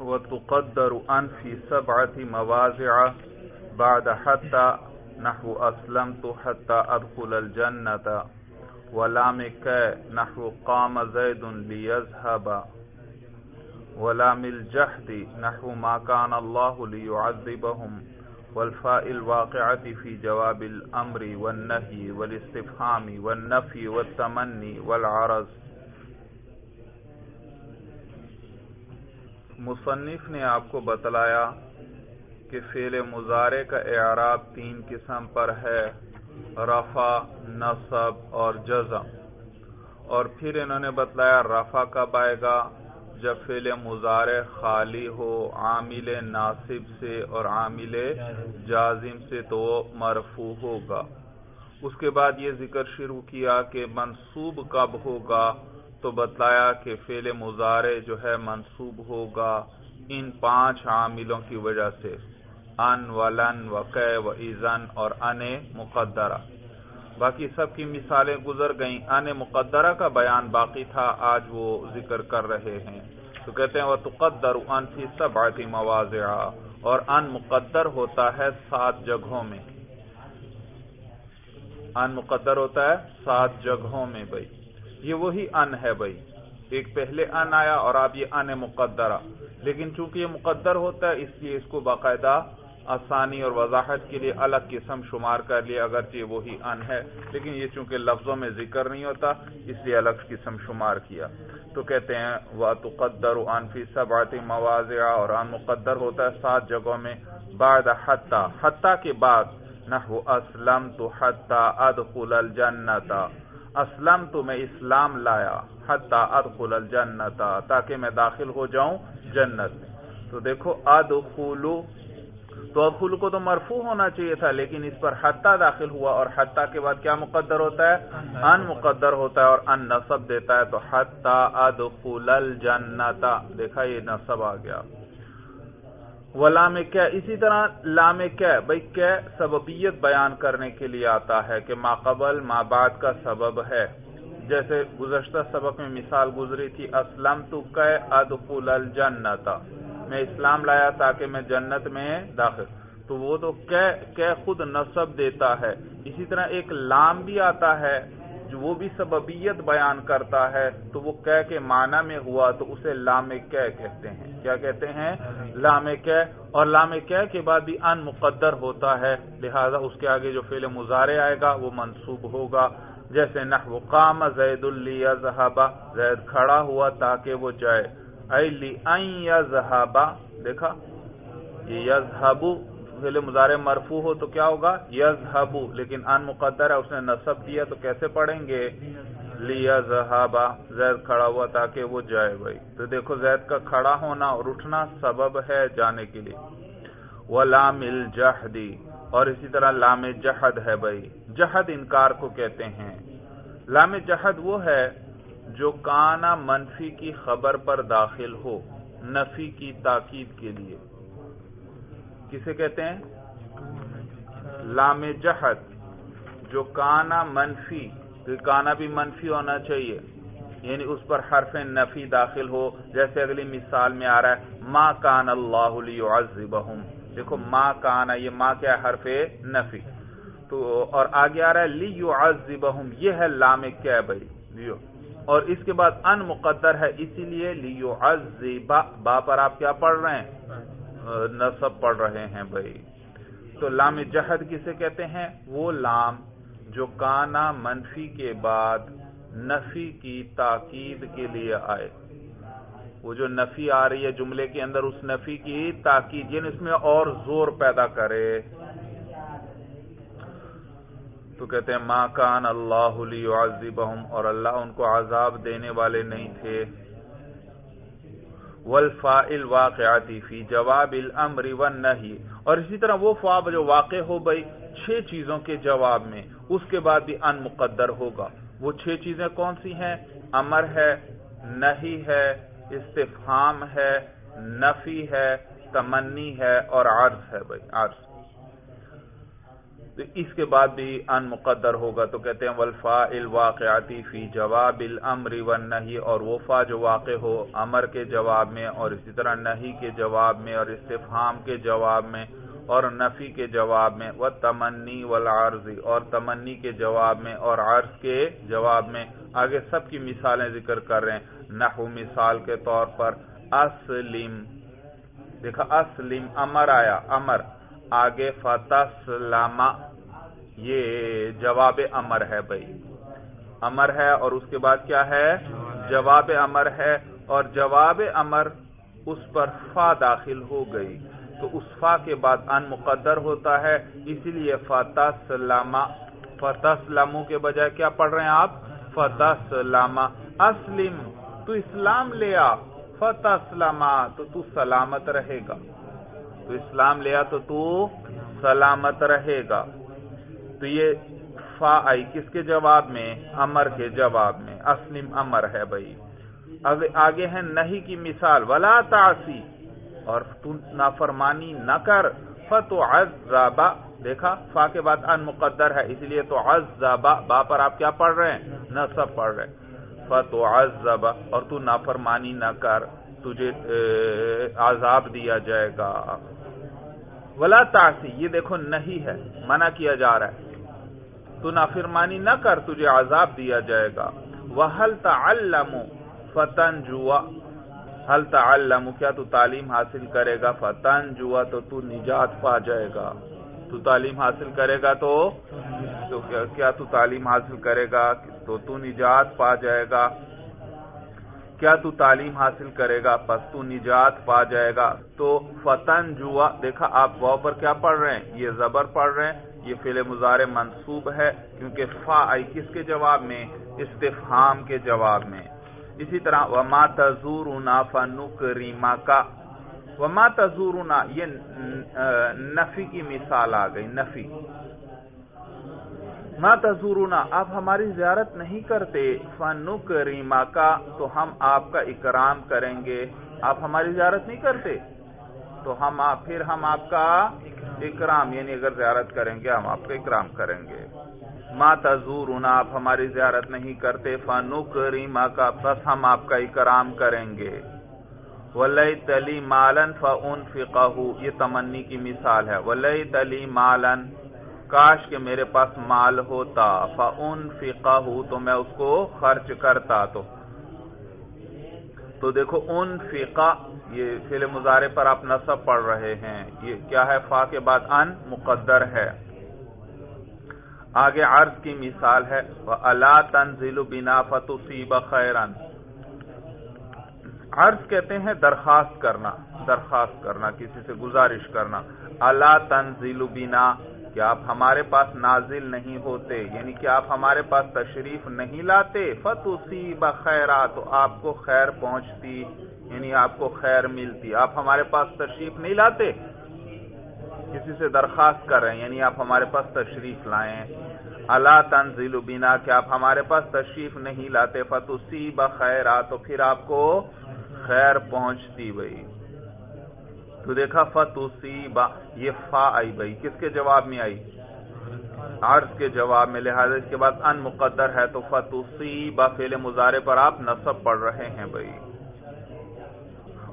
وتقدر أن في سبعة مواضع بعد حتى نحو أسلمت حتى أدخل الجنة. ولام كي نحو قام زيد ليذهب. ولام الجحد نحو ما كان الله ليعذبهم. والفاء الواقعة في جواب الأمر والنهي والاستفهام والنفي والتمني والعرض مصنف نے آپ کو بتلایا کہ فعل مزارے کا اعراب تین قسم پر ہے، رفع، نصب اور جزم۔ اور پھر انہوں نے بتلایا رفع کب آئے گا؟ جب فعل مزارے خالی ہو، عامل ناصب سے اور عامل جازم سے تو وہ مرفوع ہوگا۔ اس کے بعد یہ ذکر شروع کیا کہ منصوب کب ہوگا؟ تو بتلایا کہ فعل مزارے جو ہے منصوب ہوگا ان پانچ عاملوں کی وجہ سے۔ ان، ولن، وقع و ایزن اور ان مقدرہ۔ باقی سب کی مثالیں گزر گئیں۔ ان مقدرہ کا بیان باقی تھا، آج وہ ذکر کر رہے ہیں۔ تو کہتے ہیں وہ تقدر ان فی سب آتی اور ان مقدر ہوتا ہے سات جگہوں میں۔ ان مقدر ہوتا ہے سات جگہوں میں بھائی۔ یہ وہی ان ہے بھائی۔ ایک پہلے ان آیا اور اب یہ ان مقدرہ۔ لیکن چونکہ یہ مقدر ہوتا ہے، اس لیے اس کو باقاعدہ آسانی اور وضاحت کے لیے الگ قسم شمار کر لیا، اگرچہ وہی ان ہے۔ لیکن یہ چونکہ لفظوں میں ذکر نہیں ہوتا، اس لیے الگ قسم شمار کیا۔ تو کہتے ہیں وہ تقدر فی سب آتی اور ان مقدر ہوتا ہے سات جگہوں میں۔ بعد حتہ حتہ کے بعد، نحو اسلم تو حتہ ادخل الجنتا اسلم تو میں اسلام لایا حتہ ادخل الجنتا تاکہ میں داخل ہو جاؤں جنت میں۔ تو دیکھو ادخلو تو ادخل کو تو مرفوع ہونا چاہیے تھا، لیکن اس پر حتہ داخل ہوا اور حتہ کے بعد کیا مقدر ہوتا ہے؟ ان مقدر ہوتا ہے اور ان نصب دیتا ہے، تو حتہ ادخل الجنتا دیکھا، یہ نصب آ گیا۔ وہ لام کیا؟ اسی طرح لام کیا؟ بھائی کیا سببیت بیان کرنے کے لیے آتا ہے کہ ما قبل، ما بعد کا سبب ہے۔ جیسے گزشتہ سبق میں مثال گزری تھی اسلم تو کہ ادخل الجنتا میں اسلام لایا تاکہ میں جنت میں داخل۔ تو وہ تو کہ خود نصب دیتا ہے۔ اسی طرح ایک لام بھی آتا ہے جو وہ بھی سببیت بیان کرتا ہے تو وہ کہہ کے معنی میں ہوا تو اسے لام کہتے ہیں۔ کیا کہتے ہیں؟ لام اور لام کے بعد بھی ان مقدر ہوتا ہے۔ لہذا اس کے آگے جو فعل مظاہرے آئے گا وہ منصوب ہوگا۔ جیسے نحو قام زید الحبا زید کھڑا ہوا تاکہ وہ جائے۔ یزہبا دیکھا؟ یہ یزہبو فعل مزارے مرفوع ہو تو کیا ہوگا؟ یزہبو لیکن ان مقدر ہے، اس نے نصب دیا تو کیسے پڑھیں گے؟ لیزہبا زید کھڑا ہوا تاکہ وہ جائے بھائی۔ تو دیکھو، زید کا کھڑا ہونا اور اٹھنا سبب ہے جانے کے لیے وہ لام الجہدی اور اسی طرح لام جہد ہے بھائی۔ جہد انکار کو کہتے ہیں۔ لام جہد وہ ہے جو کانا منفی کی خبر پر داخل ہو، نفی کی تاکید کے لیے کسے کہتے ہیں؟ لام جہد، جو کانا منفی کانا بھی منفی ہونا چاہیے یعنی اس پر حرف نفی داخل ہو، جیسے اگلی مثال میں آ رہا ہے، ما کان اللہ لیعذبہم۔ دیکھو، ما کانا، یہ ما کیا ہے؟ حرف نفی۔ تو اور آگے آ رہا ہے، لیعذبہم، یہ ہے لام کیا بھائی؟ لیو۔ اور اس کے بعد ان مقدر ہے، اسی لیے لیو با پر آپ کیا پڑھ رہے ہیں؟ نصب پڑھ رہے ہیں بھائی۔ تو لام جہد کسے کہتے ہیں؟ وہ لام جو کانا منفی کے بعد نفی کی تاکید کے لیے آئے۔ وہ جو نفی آ رہی ہے جملے کے اندر، اس نفی کی تاکید یعنی اس میں اور زور پیدا کرے۔ تو کہتے ہیں، ما کان اللہ لیعذبہم، اور اللہ ان کو عذاب دینے والے نہیں تھے۔ والفائل واقعاتی فی جواب الامر والنہی۔ اور اسی طرح وہ فواب جو واقع ہو بھئی چھ چیزوں کے جواب میں، اس کے بعد بھی ان مقدر ہوگا۔ وہ چھ چیزیں کون سی ہیں؟ امر ہے نہیں ہے، استفہام ہے، نفی ہے، تمنی ہے اور عرض ہے بھائی عرض۔ تو اس کے بعد بھی ان مقدر ہوگا تو کہتے ہیں والفا الواقعاتی فی جواب الامر والنہی اور وہ فا جو واقع ہو امر کے جواب میں اور اسی طرح نہی کے جواب میں اور استفہام کے جواب میں اور نفی کے جواب میں وہ تمنی والعرض اور تمنی کے جواب میں اور عرض کے جواب میں آگے سب کی مثالیں ذکر کر رہے ہیں۔ نحو مثال کے طور پر اسلم، دیکھا اسلم، امر آیا، امر، آگے فتح یہ جواب امر ہے بھائی۔ امر ہے اور اس کے بعد کیا ہے؟ جواب امر ہے اور جواب امر اس پر فا داخل ہو گئی۔ تو اس فا کے بعد ان مقدر ہوتا ہے اسی لیے فتح سلامہ فتح سلاموں کے بجائے کیا پڑھ رہے ہیں آپ؟ فتح سلامہ اسلم، تو اسلام لے آ۔ فتح سلامہ تو تو سلامت رہے گا۔ تو اسلام لیا تو تو سلامت رہے گا۔ تو یہ فا آئی کس کے جواب میں؟ امر کے جواب میں۔ اسلم امر ہے بھائی۔ آگے ہے نہیں کی مثال۔ ولا تاسی اور تو نافرمانی نہ کر۔ فتو عذابا دیکھا؟ فا کے بعد ان مقدر ہے، اس لیے تو عذابا با پر آپ کیا پڑھ رہے ہیں؟ نہ سب پڑھ رہے فتو عذابا اور تو نافرمانی نہ کر۔ تجھے عذاب دیا جائے گا۔ ولا تاسی یہ دیکھو نہیں ہے۔ منع کیا جا رہا ہے۔ تو نافرمانی نہ کر، تجھے عذاب دیا جائے گا۔ وَهَلْ تَعَلَّمُ؟ فَتَنْجُوَ۔ حل تعلم؟ کیا تو تعلیم حاصل کرے گا؟ فتن جوا تو تو نجات پا جائے گا۔ تو تعلیم حاصل کرے گا تو کیا تو تعلیم حاصل کرے گا؟ تو تو نجات پا جائے گا۔ کیا تو تعلیم حاصل کرے گا؟ پس تو نجات پا جائے گا۔ تو فتن جوا دیکھا آپ وہ پر کیا پڑھ رہے ہیں؟ یہ زبر پڑھ رہے ہیں۔ یہ فعل مزار منصوب ہے، کیونکہ فا آئی کس کے جواب میں؟ استفہام کے جواب میں۔ اسی طرح، وما تزورنا فنکریما کا وما تزورنا، یہ نفی کی مثال آ گئی، نفی۔ ما تزورنا، آپ ہماری زیارت نہیں کرتے فنکریما کا تو ہم آپ کا اکرام کریں گے۔ آپ ہماری زیارت نہیں کرتے۔ تو ہم پھر ہم آپ کا اکرام یعنی اگر زیارت کریں گے، ہم آپ کا اکرام کریں گے۔ ما تزورنا آپ ہماری زیارت نہیں کرتے۔ فنکریما کا بس ہم آپ کا اکرام کریں گے۔ ولی تلی مالن فن یہ تمنی کی مثال ہے۔ ولی تلی مالن کاش کہ میرے پاس مال ہوتا۔ فن تو میں اس کو خرچ کرتا۔ تو تو دیکھو، ان فقہ، یہ فیل مظاہرے پر آپ نصب پڑھ رہے ہیں۔ یہ کیا ہے؟ فا کے بعد ان مقدر ہے۔ آگے عرض کی مثال ہے اللہ تنزل بنا فتصیب خیرن عرض کہتے ہیں، درخواست کرنا درخواست کرنا، کسی سے گزارش کرنا۔ اللہ تنزل بنا کہ آپ ہمارے پاس نازل نہیں ہوتے یعنی کہ آپ ہمارے پاس تشریف نہیں لاتے فتصیب خیرا تو آپ کو خیر پہنچتی یعنی آپ کو خیر ملتی۔ آپ ہمارے پاس تشریف نہیں لاتے، کسی سے درخواست کر رہے ہیں یعنی آپ ہمارے پاس تشریف لائیں۔ اللہ تنزل بنا، کہ آپ ہمارے پاس تشریف نہیں لاتے۔ فتوسی بخیرا تو پھر آپ کو خیر پہنچتی بھائی تو دیکھا فتوسی یہ فا آئی بھائی، کس کے جواب میں آئی؟ عرض کے جواب میں، لہٰذا اس کے بعد ان مقدر ہے تو فتوسی فعل مظاہرے پر آپ نصب پڑھ رہے ہیں بھائی۔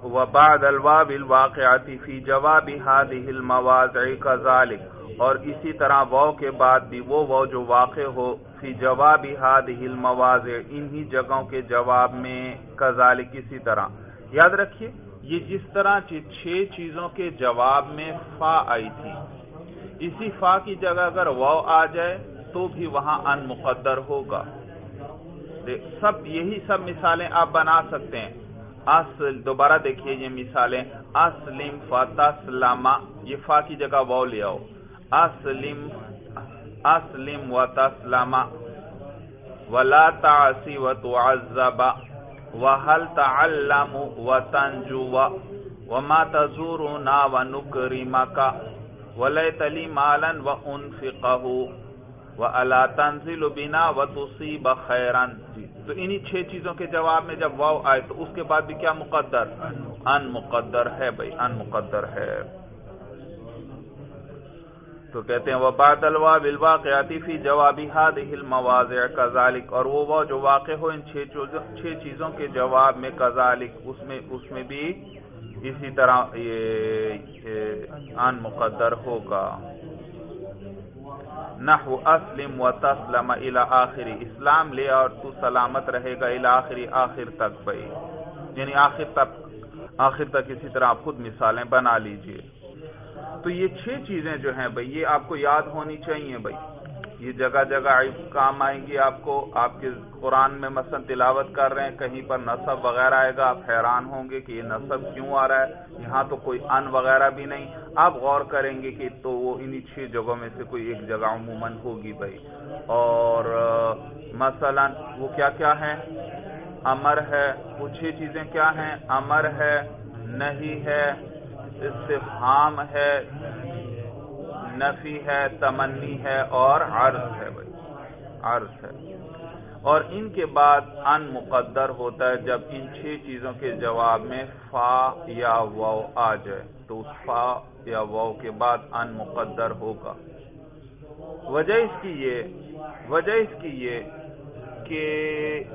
وبعد الواب الواقعاتی فی جواب هذه المواضع كذلك۔ اور اسی طرح واو کے بعد بھی وہ واو جو واقع ہو، فی جواب هذه المواضع، انہی جگہوں کے جواب میں كذلك اسی طرح۔ یاد رکھیے یہ جس طرح چھ چیزوں کے جواب میں فا آئی تھی۔ اسی فا کی جگہ اگر واو آ جائے تو بھی وہاں ان مقدر ہوگا۔ سب یہی سب مثالیں آپ بنا سکتے ہیں۔ اصل، دوبارہ دیکھیے یہ مثالیں۔ اسلم فتح سلامہ یہ فا کی جگہ وہ لے آؤ۔ اسلم اسلم و تسلامہ ولا تعصی و تعذب وهل تعلم وتنجو وما تزورنا ونكرمك وليت لي مالا وانفقه وَأَلَا تَنزِلُ بِنَا وَتُصِيبَ خَيْرًا. جی تو انہی چھ چیزوں کے جواب میں جب واو آئے تو اس کے بعد بھی کیا مقدر؟ ان مقدر ہے بھائی، ان مقدر ہے۔ تو کہتے ہیں وہ الوا بالواقعاتی فی جوابی هذه المواضع كذلك اور وہ وہ جو واقع ہو ان چھ چیزوں کے جواب میں كذلك اس میں اس میں بھی اسی طرح یہ ان مقدر ہوگا۔ نحو اسلم و تسلم الى آخری اسلام، لے اور تو سلامت رہے گا الى آخری آخر تک بھائی۔ یعنی آخر تک آخر تک اسی طرح آپ خود مثالیں بنا لیجیے۔ تو یہ چھ چیزیں جو ہیں بھائی، یہ آپ کو یاد ہونی چاہیے بھائی۔ یہ جگہ جگہ کام آئیں گی آپ کو۔ آپ کے قرآن میں مثلا تلاوت کر رہے ہیں، کہیں پر نصب وغیرہ آئے گا، آپ حیران ہوں گے کہ یہ نصب کیوں آ رہا ہے؟ یہاں تو کوئی ان وغیرہ بھی نہیں۔ آپ غور کریں گے کہ تو وہ انہی چھ جگہوں میں سے کوئی ایک جگہ عموماً ہوگی بھائی۔ اور، مثلا وہ کیا کیا ہے امر ہے۔ وہ چھ چیزیں کیا ہیں؟ امر ہے، نہیں ہے۔ استفہام ہے، نفی ہے، تمنی ہے اور عرض ہے بھائی، عرض ہے۔ اور ان کے بعد ان مقدر ہوتا ہے جب ان چھ چیزوں کے جواب میں فا یا وو آ جائے۔ تو اس فا یا وو کے بعد ان مقدر ہوگا۔ وجہ اس کی یہ، وجہ اس کی یہ کہ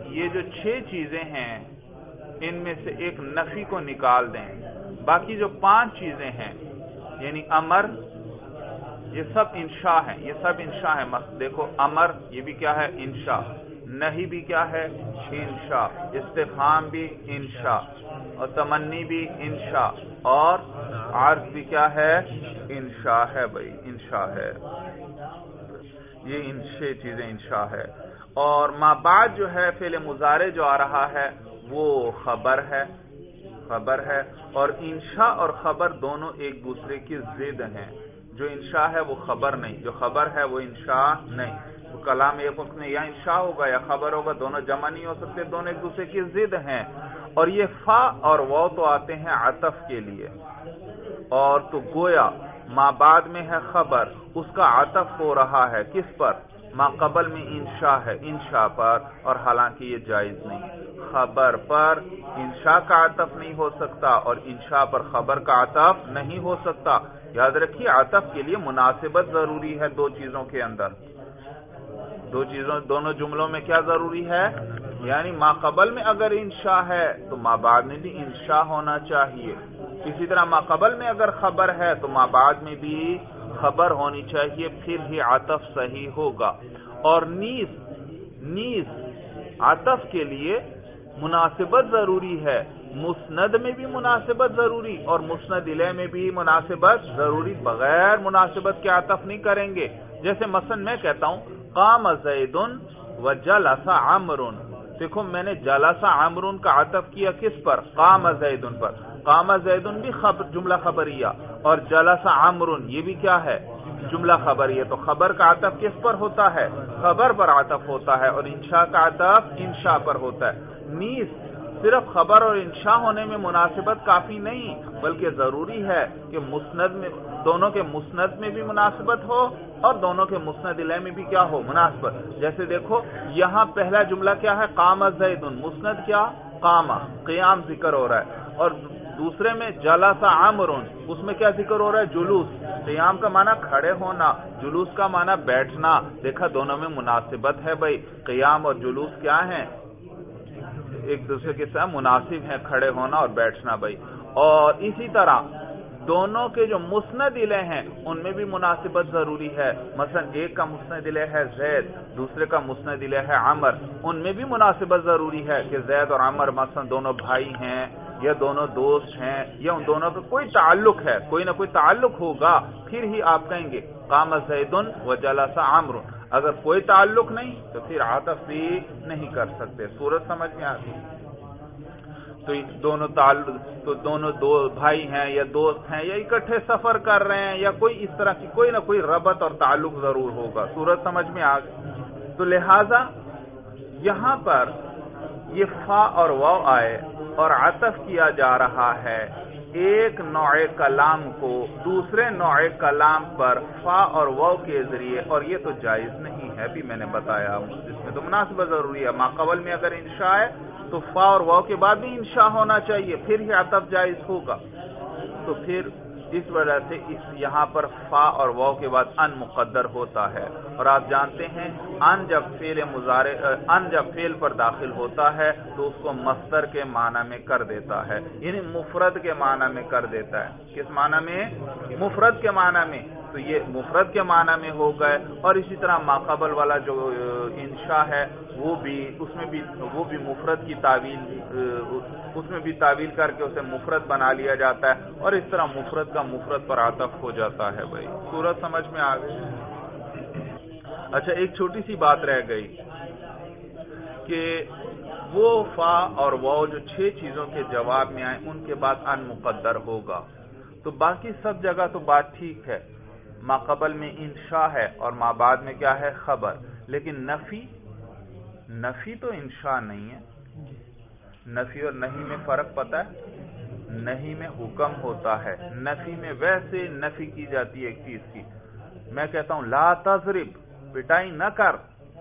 یہ جو چھ چیزیں ہیں، ان میں سے ایک نفی کو نکال دیں۔ باقی جو پانچ چیزیں ہیں یعنی امر، یہ سب انشاء ہیں، یہ سب انشاء ہے دیکھو، امر یہ بھی کیا ہے؟ انشاء۔ نہیں بھی کیا ہے؟ انشاء۔ استفام بھی انشاء۔ اور تمنی بھی انشاء۔ اور عرض بھی کیا ہے؟ انشاء ہے بھائی، انشاء ہے۔ یہ ان چھ چیزیں انشاء ہے۔ اور ماں بعد جو ہے فعل مظاہرے جو آ رہا ہے، وہ خبر ہے۔ خبر ہے اور انشاء اور خبر دونوں ایک دوسرے کی ضد ہیں۔ جو انشاء ہے وہ خبر نہیں، جو خبر ہے وہ انشاء نہیں۔ تو کلام ایک وقت میں یا انشاء ہوگا یا خبر ہوگا، دونوں جمع نہیں ہو سکتے، دونوں ایک دوسرے کی ضد ہیں۔ اور یہ فا اور وہ تو آتے ہیں عطف کے لیے۔ اور تو گویا ماں بعد میں ہے خبر، اس کا عطف ہو رہا ہے۔ کس پر؟ ماں قبل میں انشاء ہے، انشاء پر، اور حالانکہ یہ جائز نہیں۔ خبر پر انشاء کا عطف نہیں ہو سکتا، اور انشاء پر خبر کا عطف نہیں ہو سکتا۔ یاد رکھیے، عطف کے لیے مناسبت ضروری ہے دو چیزوں کے اندر۔ دو چیزوں، دونوں جملوں میں کیا ضروری ہے؟ یعنی ما قبل میں اگر انشاء ہے، تو ما بعد میں بھی انشاء ہونا چاہیے۔ اسی طرح ما قبل میں اگر خبر ہے، تو ما بعد میں بھی خبر ہونی چاہیے، پھر ہی عطف صحیح ہوگا۔ اور نیز نیز عطف کے لیے مناسبت ضروری ہے۔ مسند میں بھی مناسبت ضروری اور مسند علیہ میں بھی مناسبت ضروری، بغیر مناسبت کے عطف نہیں کریں گے۔ جیسے مثلا میں کہتا ہوں، قام زیدن و جلسا عمرن۔ دیکھو میں نے جلسا عمرن کا عطف کیا کس پر؟ قام زیدن پر۔ قام زیدن بھی خبر جملہ خبریہ۔ اور جلسا عمرن یہ بھی کیا ہے؟ جملہ خبریہ۔ تو خبر کا عطف کس پر ہوتا ہے؟ خبر پر عطف ہوتا ہے اور انشاء کا عطف انشاء پر ہوتا ہے۔ نیس صرف خبر اور انشاء ہونے میں مناسبت کافی نہیں، بلکہ ضروری ہے کہ مسند میں دونوں کے مسند میں بھی مناسبت ہو اور دونوں کے مسند علیہ میں بھی کیا ہو؟ مناسبت۔ جیسے دیکھو، یہاں پہلا جملہ کیا ہے؟ قام زید مسند کیا؟ قام۔ قیام ذکر ہو رہا ہے۔ اور دوسرے میں جلاسا عامرون۔ اس میں کیا ذکر ہو رہا ہے؟ جلوس۔ قیام کا معنی کھڑے ہونا، جلوس کا معنی بیٹھنا۔ دیکھا، دونوں میں مناسبت ہے بھائی۔ قیام اور جلوس کیا ہیں؟ ایک دوسرے کے ساتھ مناسب ہیں، کھڑے ہونا اور بیٹھنا بھائی۔ اور اسی طرح دونوں کے جو مسند علیہ ہیں، ان میں بھی مناسبت ضروری ہے۔ مثلا ایک کا مسند علیہ ہے زید، دوسرے کا مسند علیہ ہے عمر۔ ان میں بھی مناسبت ضروری ہے کہ زید اور عمر مثلا دونوں بھائی ہیں یا دونوں دوست ہیں یا ان دونوں کا کوئی تعلق ہے، کوئی نہ کوئی تعلق ہوگا، پھر ہی آپ کہیں گے کام زیدن و جلسہ عمر اگر کوئی تعلق نہیں، تو پھر عاطف بھی نہیں کر سکتے۔ صورت سمجھ میں آتی تو دونوں تعلق تو دونوں دو بھائی ہیں یا دوست ہیں یا اکٹھے سفر کر رہے ہیں یا کوئی اس طرح کی کوئی نہ کوئی ربط اور تعلق ضرور ہوگا۔ صورت سمجھ میں آ گئی۔ تو لہذا یہاں پر یہ فا اور و آئے اور عطف کیا جا رہا ہے۔ ایک نوع کلام کو دوسرے نوع کلام پر فا اور و کے ذریعے، اور یہ تو جائز نہیں ہے بھی میں نے بتایا۔ اس میں تو مناسبت ضروری ہے۔ ماقبل میں اگر انشاء ہے تو فا اور و کے بعد بھی انشاء ہونا چاہیے، پھر ہی عطف جائز ہوگا۔ تو پھر اس وجہ سے اس یہاں پر فا اور واو کے بعد ان مقدر ہوتا ہے۔ اور آپ جانتے ہیں، ان جب فیل مظاہرے ان جب فیل پر داخل ہوتا ہے، تو اس کو مستر کے معنی میں کر دیتا ہے۔ یعنی مفرد کے معنی میں کر دیتا ہے۔ کس معنی میں؟ مفرد کے معنی میں۔ تو یہ مفرد کے معنی میں ہو گئے اور اسی طرح ماقبل والا جو انشاء ہے، وہ بھی، اس میں بھی، وہ بھی مفرد کی تعویل اس میں بھی تعویل کر کے اسے مفرد بنا لیا جاتا ہے اور اس طرح مفرد کا مفرد پر عطف ہو جاتا ہے بھائی۔ صورت سمجھ میں آ گئی۔ اچھا ایک چھوٹی سی بات رہ گئی کہ وہ فا اور وہ جو چھ چیزوں کے جواب میں آئے ان کے بعد ان مقدر ہوگا۔ تو باقی سب جگہ تو بات ٹھیک ہے۔ ما قبل میں انشاء ہے اور ما بعد میں کیا ہے؟ خبر. لیکن نفی نفی تو انشاء نہیں ہے. نفی اور نہیں میں فرق پتا ہے؟ نہیں میں حکم ہوتا ہے. نفی میں ویسے نفی کی جاتی ہے ایک چیز کی. میں کہتا ہوں، لا تضرب. پٹائی نہ کر.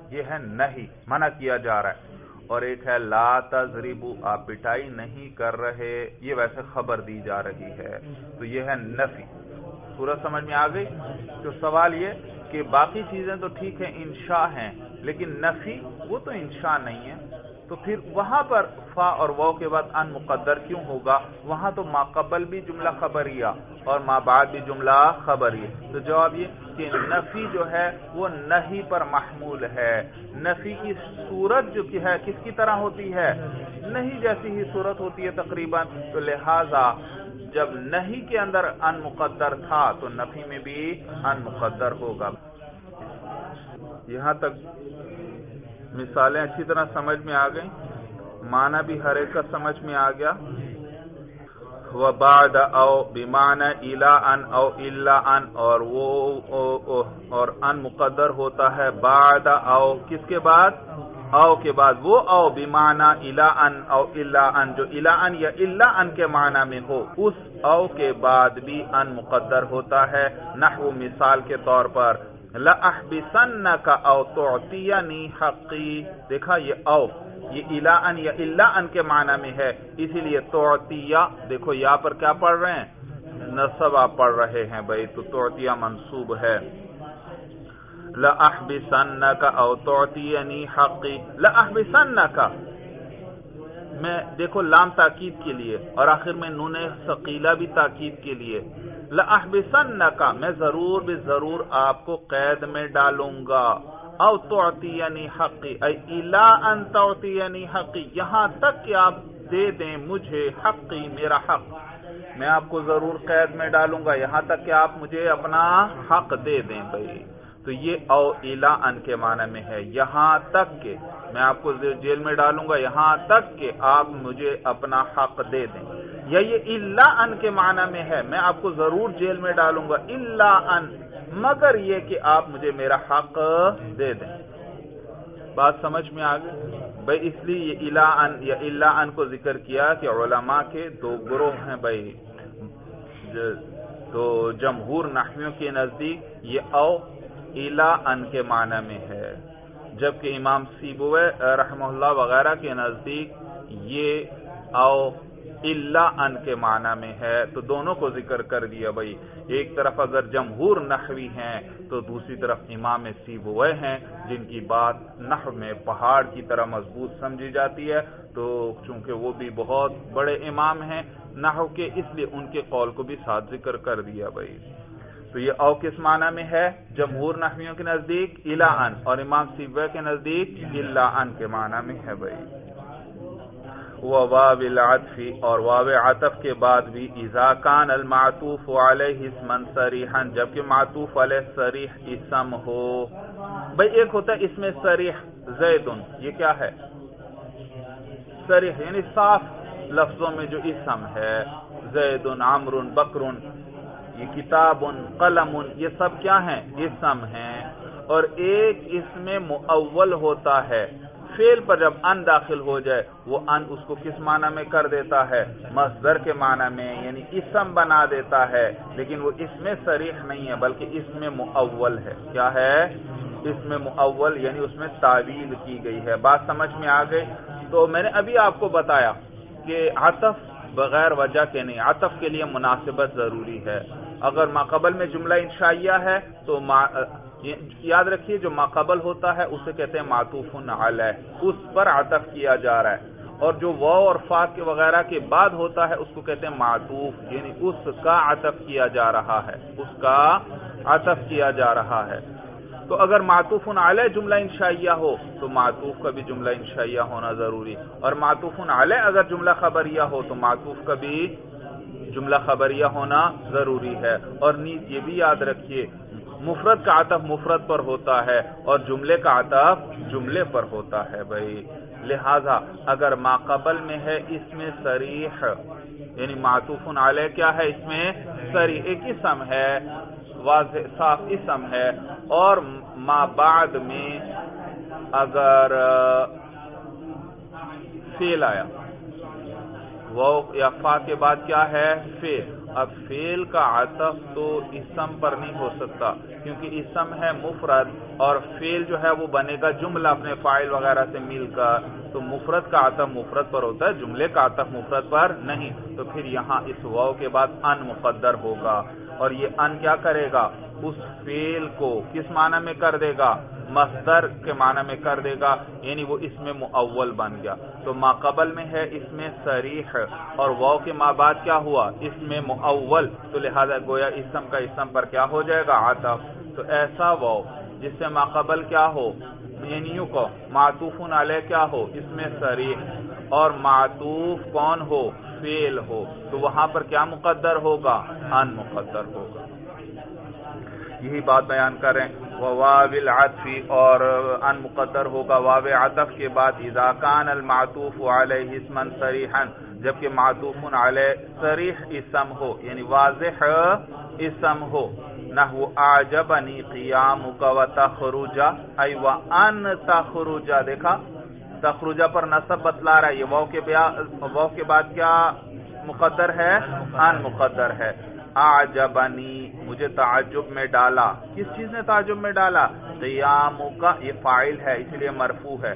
یہ ہے نہیں منع کیا جا رہا ہے. اور ایک ہے، لا تضرب. آپ پٹائی نہیں کر رہے. یہ ویسے خبر دی جا رہی ہے. تو یہ ہے نفی. صورت سمجھ میں آ گئی تو سوال یہ کہ باقی چیزیں تو ٹھیک ہیں، انشاء ہیں، لیکن نفی وہ تو انشاء نہیں ہے۔ تو پھر وہاں پر فا اور وہ کے بعد ان مقدر کیوں ہوگا؟ وہاں تو ما قبل بھی جملہ خبریہ اور ما بعد بھی جملہ خبری تو جواب یہ کہ نفی جو ہے وہ نہیں پر محمول ہے۔ نفی کی صورت جو ہے، کس کی طرح ہوتی ہے؟ نہیں جیسی ہی صورت ہوتی ہے تقریباً۔ تو لہذا جب نہیں کے اندر ان مقدر تھا تو نفی میں بھی ان مقدر ہوگا۔ یہاں تک مثالیں اچھی طرح سمجھ میں آ گئیں۔ معنی بھی ہر ایک کا سمجھ میں آ گیا۔ وہ باد او بیمان الا ان او الا ان اور وہ اور ان مقدر ہوتا ہے بعد او۔ کس کے بعد؟ او کے بعد وہ او بیمانا الا ان او الا ان جو الا ان یا الا ان کے معنی میں ہو، اس او کے بعد بھی ان مقدر ہوتا ہے۔ نحو مثال کے طور پر لَأَحْبِسَنَّكَ او تُعْتِيَنِي حَقِّي دیکھا، یہ او یہ الا ان یا الا ان کے معنی میں ہے۔ اسی لیے توعتیہ دیکھو یہاں پر کیا پڑھ رہے ہیں؟ نصب آپ پڑھ رہے ہیں بھائی، تو توعتیہ منصوب ہے۔ لَأَحْبِسَنَّكَ او تُعْتِيَنِي حَقِّي. لَأَحْبِسَنَّكَ. میں دیکھو، لام تاکید کے لیے، اور آخر میں نون ثقیلہ بھی تاکید کے لیے. لَأَحْبِسَنَّكَ. میں ضرور بھی ضرور آپ کو قید میں ڈالوں گا. او تعطینی حقی اے الا ان تعطینی حقی یہاں تک کہ آپ دے دیں مجھے حقی، میرا حق. میں آپ کو ضرور قید میں ڈالوں گا. یہاں تک کہ آپ مجھے اپنا حق دے دیں بھائی. تو یہ او الا ان کے معنی میں ہے۔ یہاں تک کہ میں آپ کو جیل میں ڈالوں گا، یہاں تک کہ آپ مجھے اپنا حق دے دیں۔ یا یہ اللہ ان کے معنی میں ہے۔ میں آپ کو ضرور جیل میں ڈالوں گا اللہ ان، مگر یہ کہ آپ مجھے میرا حق دے دیں۔ بات سمجھ میں آ گئی؟ بھائی، اس لیے یہ الا ان، یا اللہ ان کو ذکر کیا کہ علماء کے دو گروہ ہیں بھائی۔ تو جمہور نحویوں کے نزدیک، یہ او الا ان کے معنی میں ہے۔ جبکہ امام سیبوے رحمہ اللہ وغیرہ کے نزدیک یہ او اللہ ان کے معنی میں ہے۔ تو دونوں کو ذکر کر دیا بھائی۔ ایک طرف اگر جمہور نحوی ہیں، تو دوسری طرف امام سیبوے ہیں، جن کی بات نحو میں پہاڑ کی طرح مضبوط سمجھی جاتی ہے۔ تو چونکہ وہ بھی بہت بڑے امام ہیں، نحو کے اس لیے ان کے قول کو بھی ساتھ ذکر کر دیا بھائی۔ تو یہ او کس معنی میں ہے؟ جمہور نحویوں کے نزدیک، الا ان، اور امام سیبوے کے نزدیک اللہ ان کے معنی میں ہے بھائی۔ وہ واو العطفی اور واو عطف کے بعد بھی، اذا المعطوف علیہ اسمن صریحا، جبکہ معطوف علیہ صریح اسم ہو۔ بھئی ایک ہوتا ہے اس میں صریح زیدن، یہ کیا ہے؟ صریح یعنی صاف لفظوں میں جو اسم ہے، زیدن، عمرن، بکرن یہ کتاب، قلم، یہ سب کیا ہیں؟ اسم ہیں۔ اور ایک اس میں معول ہوتا ہے۔ فیل پر جب ان داخل ہو جائے، وہ ان اس کو کس معنی میں کر دیتا ہے؟ مصدر کے معنی میں یعنی اسم بنا دیتا ہے۔ لیکن وہ اس میں سریح نہیں ہے، بلکہ اس میں معول ہے۔ کیا ہے؟ اس میں معول یعنی اس میں تعویل کی گئی ہے۔ بات سمجھ میں آ گئی؟ تو میں نے ابھی آپ کو بتایا کہ عطف بغیر وجہ کے نہیں، عطف کے لیے مناسبت ضروری ہے۔ اگر ماقبل میں جملہ انشائیہ ہے تو یاد رکھیے جو ماقبل ہوتا ہے اسے کہتے ہیں معطوف علیہ، اس پر عطف کیا جا رہا ہے۔ اور جو و اور فا کے وغیرہ کے بعد ہوتا ہے اس کو کہتے ہیں معطوف یعنی اس کا عطف کیا جا رہا ہے، اس کا عطف کیا جا رہا ہے۔ تو اگر معطوف علیہ جملہ انشائیہ ہو تو معطوف کا بھی جملہ انشائیہ ہونا ضروری۔ اور معطوف علیہ اگر جملہ خبریہ ہو تو معطوف کا بھی جملہ خبریہ ہونا ضروری ہے اور نیز یہ بھی یاد رکھیے، مفرد کا عطف مفرد پر ہوتا ہے اور جملے کا عطف جملے پر ہوتا ہے بھائی۔ لہذا اگر ماقبل میں ہے، اس میں سریح یعنی معطوف علیہ کیا ہے؟ اس میں سریح ایک اسم ہے، واضح، صاف اسم ہے۔ اور ما بعد میں اگر فیل آیا۔ وہ یا فا کے بعد کیا ہے؟ فیل اب فیل کا عطف تو اسم پر نہیں ہو سکتا، کیونکہ اسم ہے مفرد اور فیل جو ہے وہ بنے گا جملہ اپنے فائل وغیرہ سے مل کر تو مفرد کا عطف مفرد پر ہوتا ہے، جملے کا عطف مفرد پر نہیں۔ تو پھر یہاں اس واؤ کے بعد ان مقدر ہوگا۔ اور یہ ان کیا کرے گا؟ اس فیل کو کس معنی میں کر دے گا؟ مصدر کے معنی میں کر دے گا یعنی وہ اس میں معول بن گیا۔ تو ما قبل میں ہے اس میں سریح اور واؤ کے ماں بعد کیا ہوا؟ اس میں معول تو لہذا گویا اسم کا اسم پر کیا ہو جائے گا؟ عطف۔ تو ایسا واؤ جس سے ما قبل کیا ہو؟ یعنی کو معطوف علیہ کیا ہو؟ اس میں سریح اور معطوف کون ہو؟ فیل ہو۔ تو وہاں پر کیا مقدر ہوگا؟ ان مقدر ہوگا۔ یہی بات بیان کر رہے العطفی اور ان مقدر ہوگا واو عطف کے بعد اذا کان المعطوف علیہ اسما صریحا، جبکہ معطوف علیہ صریح اسم ہو یعنی واضح اسم ہو، نحو اعجبنی قیامک و تخرجا ای و ان تخرجا دیکھا؟ تخرجا پر نصب بتلا رہا ہے، یہ واو کے بعد کیا مقدر ہے؟ ان مقدر ہے۔ آجبنی مجھے تعجب میں ڈالا۔ کس چیز نے تعجب میں ڈالا؟ قیام کا یہ فائل ہے اس لیے مرفو ہے۔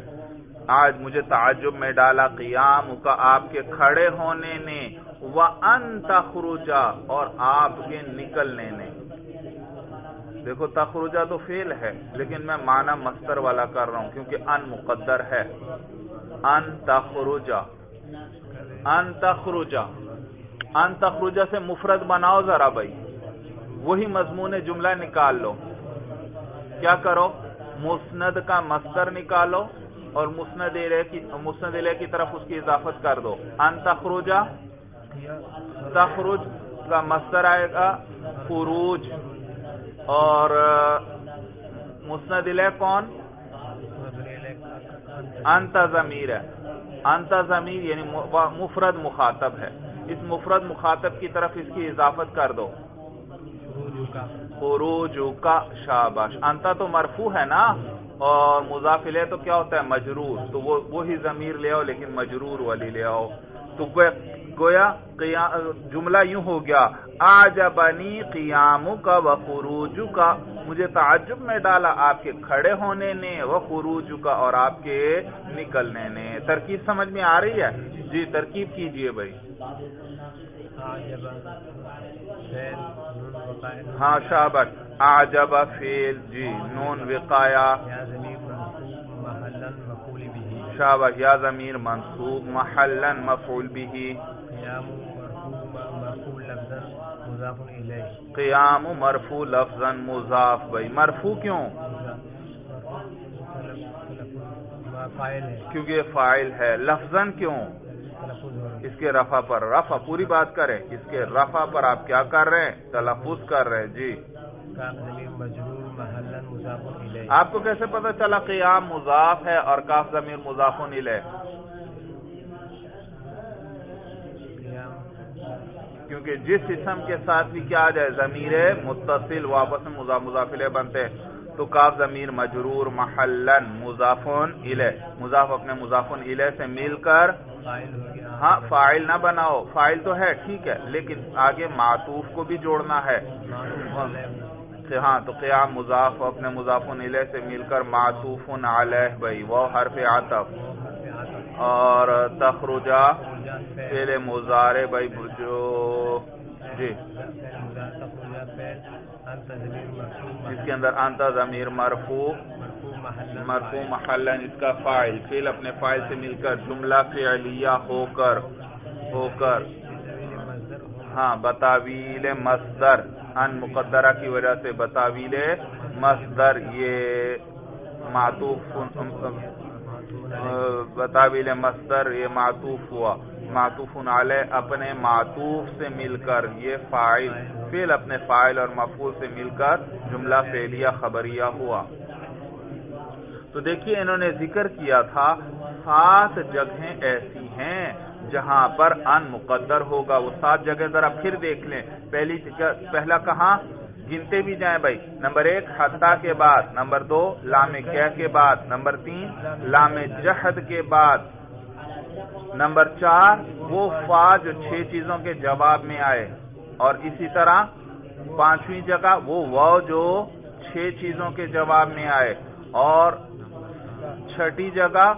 آج مجھے تعجب میں ڈالا قیام کا آپ کے کھڑے ہونے نے وہ ان تخروجا اور آپ کے نکلنے نے۔ دیکھو تخروجا تو فیل ہے، لیکن میں مانا مستر والا کر رہا ہوں، کیونکہ ان مقدر ہے۔ ان تخروجا ان تخروجا ان تخرجہ سے مفرد بناؤ ذرا بھائی۔ وہی مضمون جملہ نکال لو۔ کیا کرو؟ مسند کا مستر نکالو اور مسند مسند کی طرف اس کی اضافت کر دو۔ ان تخرجہ تخرج کا مستر آئے گا فروج اور مسند کون؟ انت ضمیر ہے۔ انت ضمیر یعنی مفرد مخاطب ہے۔ اس مفرد مخاطب کی طرف اس کی اضافت کر دو۔ خروج کا شاباش۔ انتا تو مرفو ہے نا؟ اور مضافلے تو کیا ہوتا ہے؟ مجرور۔ تو وہ وہی ضمیر لے آؤ، لیکن مجرور والی لے آؤ۔ تو گویا جملہ یوں ہو گیا۔ آج بنی قیام کا و خروج کا مجھے تعجب میں ڈالا آپ کے کھڑے ہونے نے وہ خروج کا اور آپ کے نکلنے نے۔ ترکیب سمجھ میں آ رہی ہے؟ جی ترکیب کیجیے بھائی ہاں شابت آجب فیل جی نون وقایا شابت یا ضمیر منصوب محلن مفعول بھی قیام مرفو لفظا مضاف بھائی مرفو کیوں کیونکہ فائل ہے لفظا کیوں اس کے رفع پر رفع پوری بات کریں اس کے رفع پر آپ کیا کر رہے ہیں؟ تلفظ کر رہے ہیں جی۔ آپ کو کیسے پتا چلا قیام مضاف ہے اور کاف ضمیر مضاف ہے کیونکہ جس اسم کے ساتھ بھی کیا جائے ضمیر متصل واپس میں مضافلے بنتے تو کاف ضمیر مجرور محلن مضافن الہ مضاف اپنے مضافن الہ سے مل کر ہاں فائل نہ بناؤ۔ فائل تو ہے، ٹھیک ہے، لیکن آگے معطوف کو بھی جوڑنا ہے۔ ہاں تو قیام، مضاف، اپنے مضافن الہ سے مل کر معطوف علیہ، بھائی وہ حرف عطف۔ اور تخرجہ پہلے مزارے بھائی، جو جی۔ جس کے اندر انتا ضمیر مرفوع۔ مرفوع محلن اس کا فائل فیل اپنے فائل سے مل کر، جملہ فعلیہ ہو کر ہو کر۔ ہاں بتاویل مصدر، ان مقدرہ کی وجہ سے بتاویل مصدر، یہ معطوف، بتاویل مصدر، یہ معطوف ہوا۔ معطوف علیہ، اپنے معطوف سے مل کر، یہ فائل فیل اپنے فائل اور مفعول سے مل کر، جملہ فعلیہ خبریہ ہوا۔ تو دیکھیے انہوں نے ذکر کیا تھا، سات جگہیں ایسی ہیں جہاں پر ان مقدر ہوگا۔ وہ سات جگہ ذرا پھر دیکھ لیں۔ پہلی پہلا کہاں؟ گنتے بھی جائیں بھائی۔ نمبر ایک حتہ کے بعد۔ نمبر دو لام کیا کے بعد۔ نمبر تین لام جہد کے بعد۔ نمبر چار، وہ فا جو چھ چیزوں کے جواب میں آئے۔ اور اسی طرح پانچویں جگہ، وہ و جو چھ چیزوں کے جواب میں آئے۔ اور چھٹی جگہ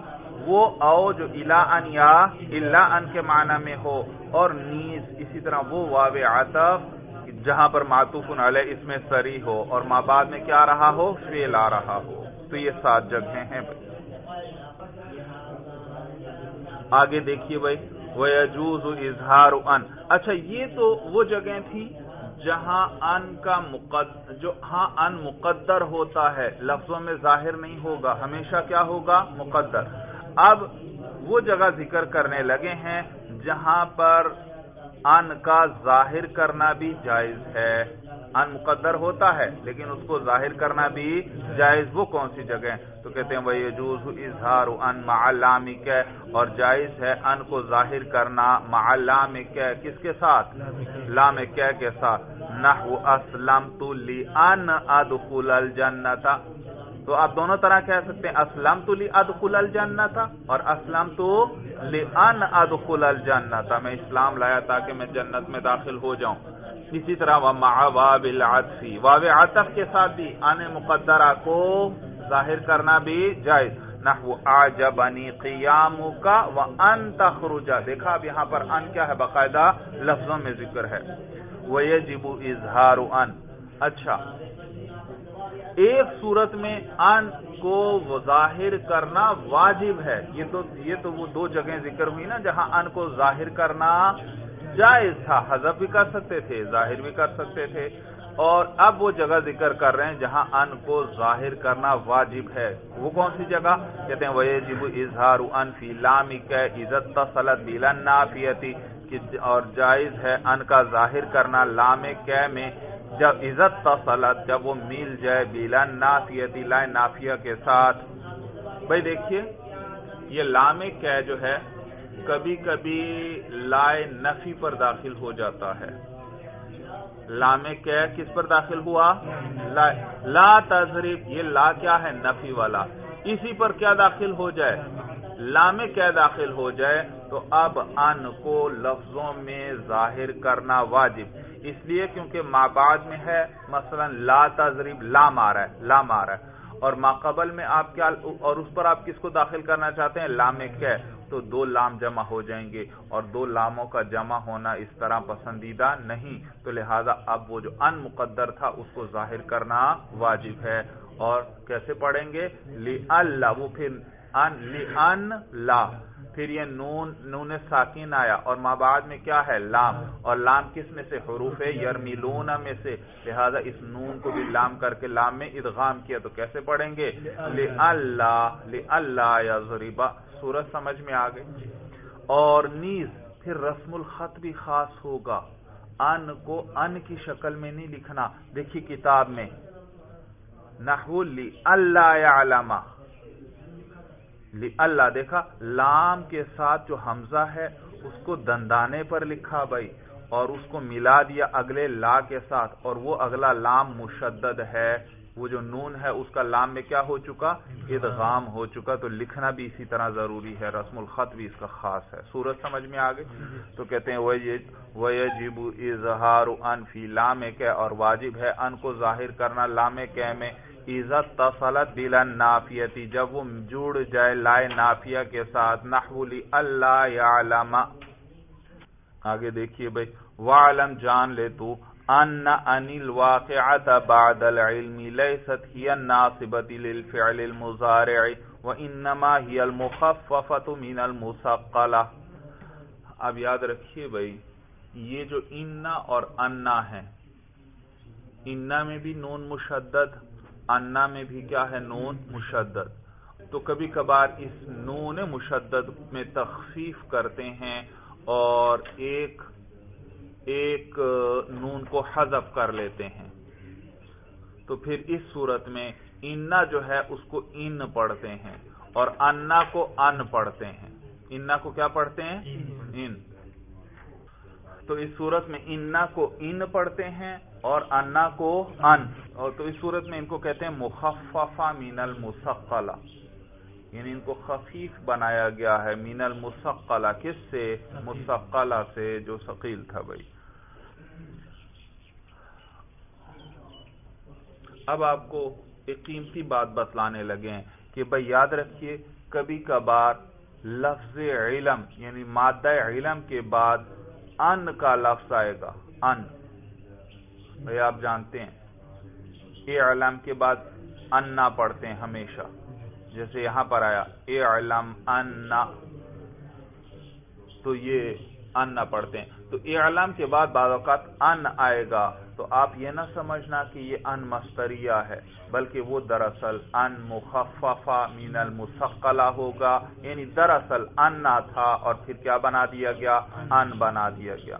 وہ او جو الا ان یا اللہ ان کے معنی میں ہو۔ اور نیز اسی طرح وہ واو عطف جہاں پر معطوف علیہ اس میں سری ہو۔ اور ماں بعد میں کیا رہا ہو؟ فیل آ رہا ہو۔ تو یہ سات جگہیں ہیں۔ آگے دیکھیے بھائی۔ وہ اجوز اظہار ان۔ اچھا یہ تو وہ جگہ تھی جہاں ان کا مقدر جو ہاں ان مقدر ہوتا ہے، لفظوں میں ظاہر نہیں ہوگا، ہمیشہ کیا ہوگا؟ مقدر۔ اب وہ جگہ ذکر کرنے لگے ہیں جہاں پر ان کا ظاہر کرنا بھی جائز ہے۔ ان مقدر ہوتا ہے، لیکن اس کو ظاہر کرنا بھی جائز۔ وہ کون سی جگہ تو کہتے ہیں وہ جوز اظہار ان معلامی کے اور جائز ہے ان کو ظاہر کرنا معلام کے کس کے ساتھ؟ لام کے ساتھ۔ نحو اسلم تو لی ان ادخل الجنت تو آپ دونوں طرح کہہ سکتے ہیں اسلم تو لی ادخل الجنت اور اسلم تو لی ان ادخل الجنت میں اسلام لایا تاکہ میں جنت میں داخل ہو جاؤں۔ اسی طرح وہ واب العطفی واب عطف کے ساتھ بھی ان مقدرہ کو ظاہر کرنا بھی جائز۔ نحو اعجبنی قیامک و ان تخرجا دیکھا، اب یہاں پر ان کیا ہے؟ باقاعدہ لفظوں میں ذکر ہے۔ وَيَجِبُ اِظْهَارُ ان۔ اچھا ایک صورت میں ان کو ظاہر کرنا واجب ہے۔ یہ تو یہ تو وہ دو جگہیں ذکر ہوئی نا جہاں ان کو ظاہر کرنا جائز تھا۔ حذف بھی کر سکتے تھے، ظاہر بھی کر سکتے تھے۔ اور اب وہ جگہ ذکر کر رہے ہیں جہاں ان کو ظاہر کرنا واجب ہے۔ وہ کون سی جگہ؟ کہتے ہیں وہ جب اظہار ان فی لامی عزت تسلط بیلن نافیتی اور جائز ہے ان کا ظاہر کرنا لام کی میں۔ جب عزت تسلط جب وہ مل جائے بیلن نافیتی لائن نافیہ کے ساتھ۔ بھائی دیکھیے، یہ لام کی جو ہے، کبھی کبھی لائے نفی پر داخل ہو جاتا ہے۔ لام کی کس پر داخل ہوا؟ لا تذریب یہ لا کیا ہے؟ نفی والا۔ اسی پر کیا داخل ہو جائے؟ لام کیا داخل ہو جائے؟ تو اب ان کو لفظوں میں ظاہر کرنا واجب۔ اس لیے کیونکہ ماں بعد میں ہے، مثلا لا تذریب، لا مارا ہے، لا مارا ہے۔ اور ماقبل میں آپ کیا، اور اس پر آپ کس کو داخل کرنا چاہتے ہیں؟ لام کی تو دو لام جمع ہو جائیں گے۔ اور دو لاموں کا جمع ہونا اس طرح پسندیدہ نہیں۔ تو لہذا اب وہ جو ان مقدر تھا، اس کو ظاہر کرنا واجب ہے۔ اور کیسے پڑھیں گے؟ لی اللہ وہ پھر ان لی ان لا۔ پھر یہ نون نون ساکین آیا اور ماں بعد میں کیا ہے؟ لام. اور لام کس میں سے؟ حروف ہے یرمیلون میں سے. لہذا اس نون کو بھی لام کر کے لام میں ادغام کیا تو کیسے پڑھیں گے؟ اللہ اللہ یا ضریبہ صورت سمجھ میں آ گئی اور نیز پھر رسم الخط بھی خاص ہوگا. ان کو ان کی شکل میں نہیں لکھنا. دیکھیے کتاب میں. نحو لی اللہ علامہ اللہ دیکھا، لام کے ساتھ جو حمزہ ہے، اس کو دندانے پر لکھا بھائی، اور اس کو ملا دیا اگلے لا کے ساتھ، اور وہ اگلا لام مشدد ہے۔ وہ جو نون ہے، اس کا لام میں کیا ہو چکا؟ ادغام ہو چکا۔ تو لکھنا بھی اسی طرح ضروری ہے، رسم الخط بھی اس کا خاص ہے۔ سورج سمجھ میں آگے؟ تو کہتے ہیں وَيَجِبُ اِظْهَارُ ان فی لام کے اور واجب ہے ان کو ظاہر کرنا، لام کے میں عزت تصلت بلا نافیتی، جب وہ جڑ جائے لائے نافیہ کے ساتھ نحولی اللہ یعلم۔ آگے دیکھیے بھائی، وعلم جان لے تو، ان ان الواقعت بعد العلم لیست ہی الناصبت للفعل المزارع وانما ہی المخففت من المسقلہ اب یاد رکھیے بھئی یہ جو انا اور انا ہے انا میں بھی نون مشدد انا میں بھی کیا ہے نون؟ مشدد۔ تو کبھی کبھار اس نون مشدد میں تخفیف کرتے ہیں اور ایک ایک نون کو حذف کر لیتے ہیں۔ تو پھر اس صورت میں انا جو ہے اس کو ان پڑھتے ہیں اور انا کو ان پڑھتے ہیں۔ انا کو کیا پڑھتے ہیں؟ ان۔ تو اس صورت میں انا کو ان پڑھتے ہیں اور انا کو ان۔ اور تو اس صورت میں ان کو کہتے ہیں مخففہ من المسقلہ یعنی ان کو خفیف بنایا گیا ہے مین المسقلہ کس سے؟ مسقلہ سے، جو ثقیل تھا بھائی۔ اب آپ کو ایک قیمتی بات بتلانے لگے ہیں کہ بھائی یاد رکھیے، کبھی کبھار لفظ علم یعنی مادہ علم کے بعد ان کا لفظ آئے گا، ان۔ بھائی، آپ جانتے ہیں، اے علم کے بعد انا پڑھتے ہیں ہمیشہ۔ جیسے یہاں پر آیا، اے علم انا۔ تو یہ ان پڑھتے ہیں۔ تو اے علم کے بعد بعض اوقات ان آئے گا۔ تو آپ یہ نہ سمجھنا کہ یہ ان مستریہ ہے، بلکہ وہ دراصل ان مخففہ من المسقلہ ہوگا یعنی دراصل ان نہ تھا اور پھر کیا بنا دیا گیا؟ ان بنا دیا گیا۔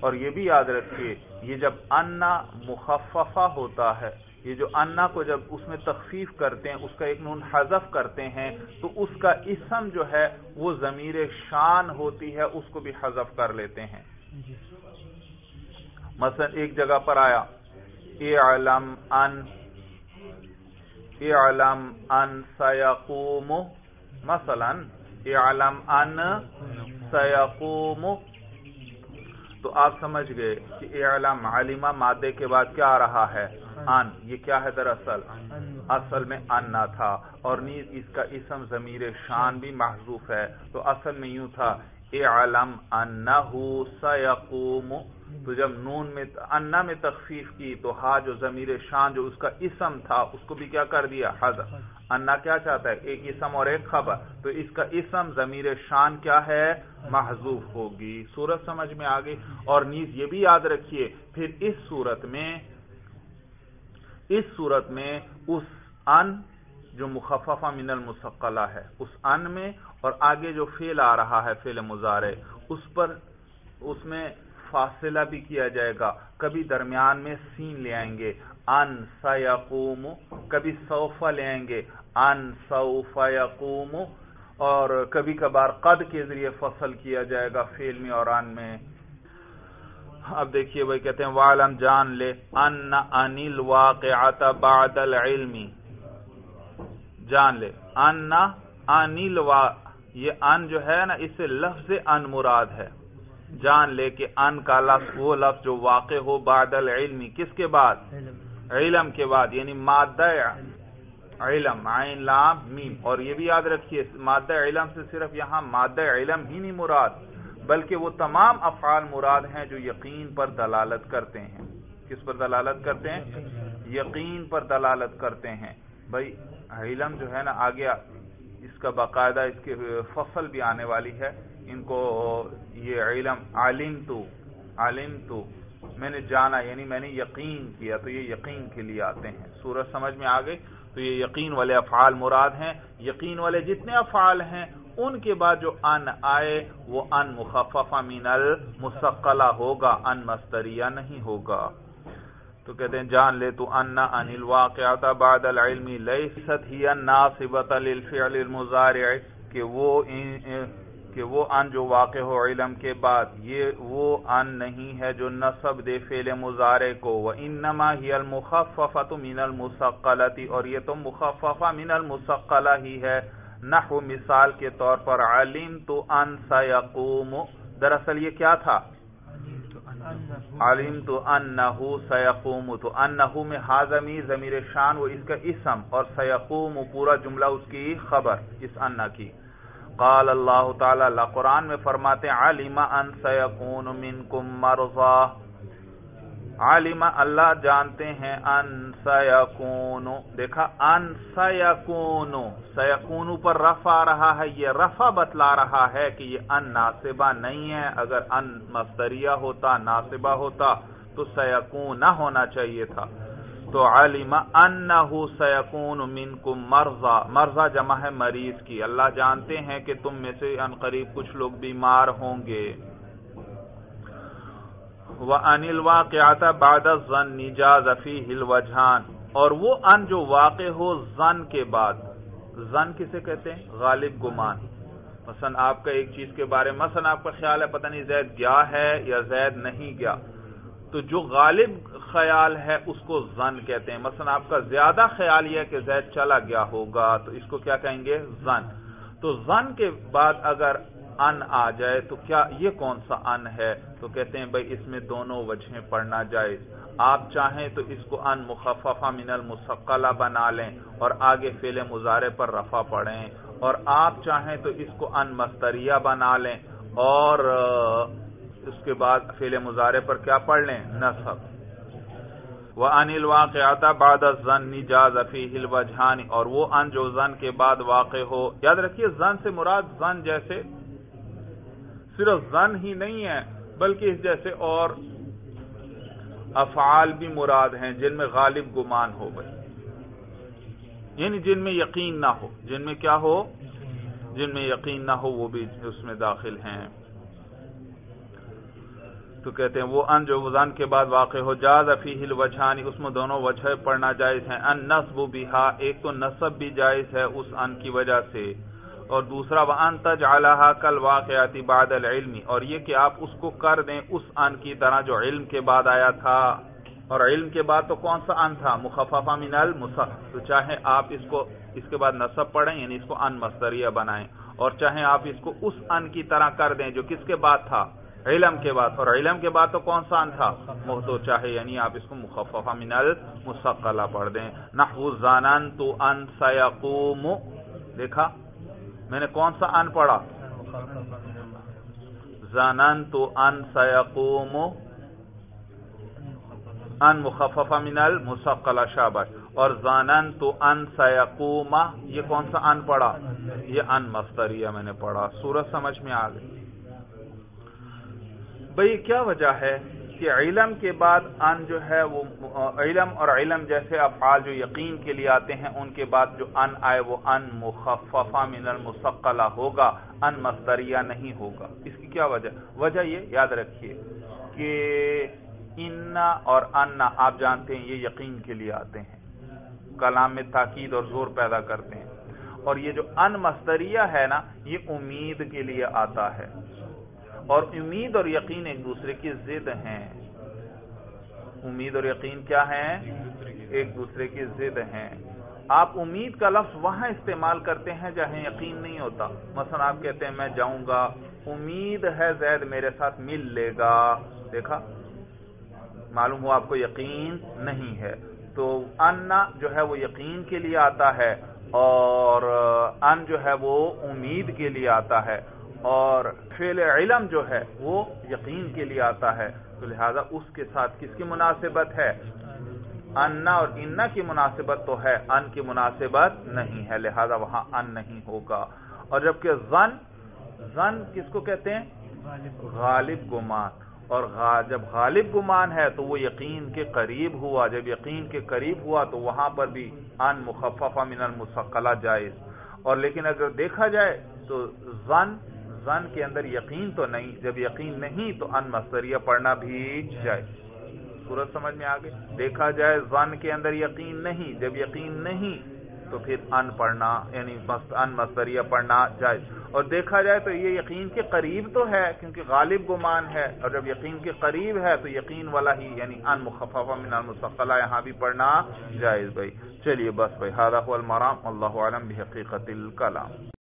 اور یہ بھی یاد رکھیے، یہ جب انا مخففہ ہوتا ہے، یہ جو انا کو جب اس میں تخفیف کرتے ہیں، اس کا ایک نون حذف کرتے ہیں، تو اس کا اسم جو ہے، وہ ضمیر شان ہوتی ہے، اس کو بھی حذف کر لیتے ہیں۔ جی۔ مثلا ایک جگہ پر آیا۔ اعلم ان اعلم ان سیقوم مثلا اعلم ان سیقوم تو آپ سمجھ گئے کہ اعلم، علمہ مادے کے بعد کیا آ رہا ہے؟ ان۔ یہ کیا ہے دراصل؟ اصل میں ان نہ تھا اور نیز اس کا اسم ضمیر شان بھی محضوف ہے۔ تو اصل میں یوں تھا۔ اعلم انہو سیقوم. تو جب نون میں انا میں تخفیف کی، تو ہا جو ضمیر شان جو اس کا اسم تھا، اس کو بھی کیا کر دیا؟ حضر انا کیا چاہتا ہے؟ ایک اسم اور ایک خبر. تو اس کا اسم ضمیر شان کیا ہے؟ محضوف ہوگی. صورت سمجھ میں آگئی اور نیز یہ بھی یاد رکھیے، پھر اس صورت میں، اس صورت میں اس ان جو مخففہ من المسقلہ ہے، اس ان میں اور آگے جو فیل آ رہا ہے فیل مزارے اس پر اس میں فاصلہ بھی کیا جائے گا۔ کبھی درمیان میں سین لے آئیں گے۔ ان سیقوم، کبھی صوفہ لے آئیں گے۔ ان سوف یقوم، اور کبھی کبھار قد کے ذریعے فصل کیا جائے گا فیل میں اور ان میں۔ اب دیکھیے بھائی، کہتے ہیں وعلم جان لے ان انل واقعات بعد العلم۔ جان لے۔ ان انل وا یہ ان جو ہے نا اس سے لفظ ان مراد ہے۔ جان لے کہ ان کا لفظ وہ لفظ جو واقع ہو بعد العلم کس کے بعد؟ علم۔ کے بعد یعنی مادہ علم عین لام میم۔ اور یہ بھی یاد رکھیے مادہ علم سے صرف یہاں مادہ علم ہی نہیں مراد بلکہ وہ تمام افعال مراد ہیں جو یقین پر دلالت کرتے ہیں۔ کس پر دلالت کرتے ہیں؟ یقین پر دلالت کرتے ہیں۔ بھائی علم جو ہے نا، آگے اس کا باقاعدہ اس کی فصل بھی آنے والی ہے۔ ان کو یہ علم عالم تو عالم تو میں نے جانا یعنی میں نے یقین کیا، تو یہ یقین کے لیے آتے ہیں۔ سورج سمجھ میں آ گئی، تو یہ یقین والے افعال مراد ہیں۔ یقین والے جتنے افعال ہیں، ان کے بعد جو ان آئے، وہ ان مخففہ من المسقلہ ہوگا، ان مستریہ نہیں ہوگا۔ تو کہتے ہیں جان لے تو ان ان الواقعات بعد العلم لیست ہی ناصبت للفعل المزارع کہ وہ کہ وہ ان جو واقع ہو علم کے بعد، یہ وہ ان نہیں ہے جو نصب دے فعل مزارع کو وہ انما ہی المخففۃ من المسقلۃ اور یہ تو مخففہ من المسقلہ ہی ہے۔ نحو مثال کے طور پر علم تو ان سیقوم۔ دراصل یہ کیا تھا؟ علیم تو انہو سیقوم تو انہو میں حاضمی ضمیر شان وہ اس کا اسم، اور سیقوم پورا جملہ اس کی خبر، اس انہ کی۔ قال اللہ تعالی، اللہ قرآن میں فرماتے علم ان سیقون منکم مرضا۔ عالم اللہ جانتے ہیں، ان سیکون دیکھا، ان سیکون سیکون پر رفع رہا ہے، یہ رفع بتلا رہا ہے کہ یہ ان ناصبہ نہیں ہے۔ اگر ان مستریہ ہوتا، ناصبہ ہوتا، تو سیکون نہ ہونا چاہیے تھا۔ تو علم انہو سیکون منکم مرضا۔ مرضا جمع ہے مریض کی۔ اللہ جانتے ہیں کہ تم میں سے ان قریب کچھ لوگ بیمار ہوں گے۔ وہ انل واقعات بعد زن نجاز ہل وجہان اور وہ ان جو واقع ہو زن کے بعد۔ زن کسے کہتے ہیں؟ غالب گمان۔ مثلا آپ کا ایک چیز کے بارے میں، مثلا آپ کا خیال ہے پتہ نہیں زید گیا ہے یا زید نہیں گیا۔ تو جو غالب خیال ہے اس کو زن کہتے ہیں۔ مثلا آپ کا زیادہ خیال یہ ہے کہ زید چلا گیا ہوگا تو اس کو کیا کہیں گے؟ زن تو زن کے بعد اگر ان آ جائے تو کیا یہ کون سا ان ہے؟ تو کہتے ہیں بھائی اس میں دونوں وجہیں پڑھنا جائز آپ چاہیں تو اس کو ان مخففہ من المسقلہ بنا لیں اور آگے فیل مظاہرے پر رفع پڑھیں۔ اور آپ چاہیں تو اس کو ان مستریہ بنا لیں۔ اور اس کے بعد فیل مظاہرے پر کیا پڑھ لیں؟ نصب۔ وہ انل واقع بعد زن نجاز فیہ الوجہانی اور وہ ان جو زن کے بعد واقع ہو۔ یاد رکھیے زن سے مراد زن جیسے صرف زن ہی نہیں ہے، بلکہ اس جیسے اور افعال بھی مراد ہیں جن میں غالب گمان ہو بھائی۔ یعنی جن میں یقین نہ ہو۔ جن میں کیا ہو؟ جن میں یقین نہ ہو، وہ بھی اس میں داخل ہیں۔ تو کہتے ہیں، وہ ان جو زن کے بعد واقع ہو، جاز افیہ الوجہانی اس میں دونوں وجہ پڑھنا جائز ہیں۔ ان نصب بیہا ایک تو نصب بھی جائز ہے اس ان کی وجہ سے۔ اور دوسرا وہ ان تجعلها کل واقعاتی بعد العلم، اور یہ کہ آپ اس کو کر دیں اس ان کی طرح جو علم کے بعد آیا تھا۔ اور علم کے بعد تو کون سا ان تھا؟ مخففہ من المصح تو چاہے آپ اس کو اس کے بعد نصب پڑھیں یعنی اس کو ان مستریہ بنائیں۔ اور چاہے آپ اس کو اس ان کی طرح کر دیں جو کس کے بعد تھا؟ علم کے بعد۔ اور علم کے بعد تو کون سا ان تھا؟ تو چاہے یعنی آپ اس کو مخففہ من المسقلہ پڑھ دیں۔ نحو زانن تو ان سیقوم۔ دیکھا؟ میں نے کون سا ان پڑھا؟ زانن تو ان سیقوم ان مخفف من المسقل شابش۔ اور زانن تو ان سیقوم یہ کون سا ان پڑھا؟ یہ ان مستریہ میں نے پڑھا۔ سورج سمجھ میں آ گئی۔ بھئی کیا وجہ ہے؟ کہ علم کے بعد ان جو ہے وہ، علم اور علم جیسے افعال جو یقین کے لیے آتے ہیں، ان کے بعد جو ان آئے وہ ان مخففہ من المسقلہ ہوگا، ان مصدریہ نہیں ہوگا۔ اس کی کیا وجہ؟ وجہ یہ، یاد رکھیے کہ ان اور ان، آپ جانتے ہیں، یہ یقین کے لیے آتے ہیں۔ کلام میں تاکید اور زور پیدا کرتے ہیں۔ اور یہ جو ان مصدریہ ہے نا، یہ امید کے لیے آتا ہے۔ اور امید اور یقین ایک دوسرے کی ضد ہیں۔ امید اور یقین کیا ہیں؟ ایک دوسرے کی ضد ہیں۔ آپ امید کا لفظ وہاں استعمال کرتے ہیں جہاں یقین نہیں ہوتا۔ مثلا آپ کہتے ہیں، میں جاؤں گا، امید ہے زید میرے ساتھ مل لے گا۔ دیکھا؟ معلوم ہو آپ کو یقین نہیں ہے۔ تو ان جو ہے وہ یقین کے لیے آتا ہے اور ان جو ہے وہ امید کے لیے آتا ہے۔ اور فعل علم جو ہے وہ یقین کے لیے آتا ہے۔ تو لہذا اس کے ساتھ کس کی مناسبت ہے؟ انا اور انا کی مناسبت تو ہے۔ ان کی مناسبت نہیں ہے لہذا وہاں ان نہیں ہوگا۔ اور جبکہ زن زن کس کو کہتے ہیں؟ غالب گمان۔ اور جب غالب گمان ہے تو وہ یقین کے قریب ہوا۔ جب یقین کے قریب ہوا تو وہاں پر بھی ان مخففہ من المسقلہ جائز۔ اور لیکن اگر دیکھا جائے تو زن زن کے اندر یقین تو نہیں، جب یقین نہیں تو ان مستریہ پڑھنا بھی جائے صورت سمجھ میں آگے دیکھا جائے زن کے اندر یقین نہیں، جب یقین نہیں تو پھر ان پڑھنا یعنی ان مستریہ پڑھنا جائے اور دیکھا جائے تو یہ یقین کے قریب تو ہے، کیونکہ غالب گمان ہے۔ اور جب یقین کے قریب ہے تو یقین والا ہی یعنی ان مخففہ من المسقلہ یہاں بھی پڑھنا جائز بھائی۔ چلیے بس بھائی المرام اللہ علم بحقیقت الکلام۔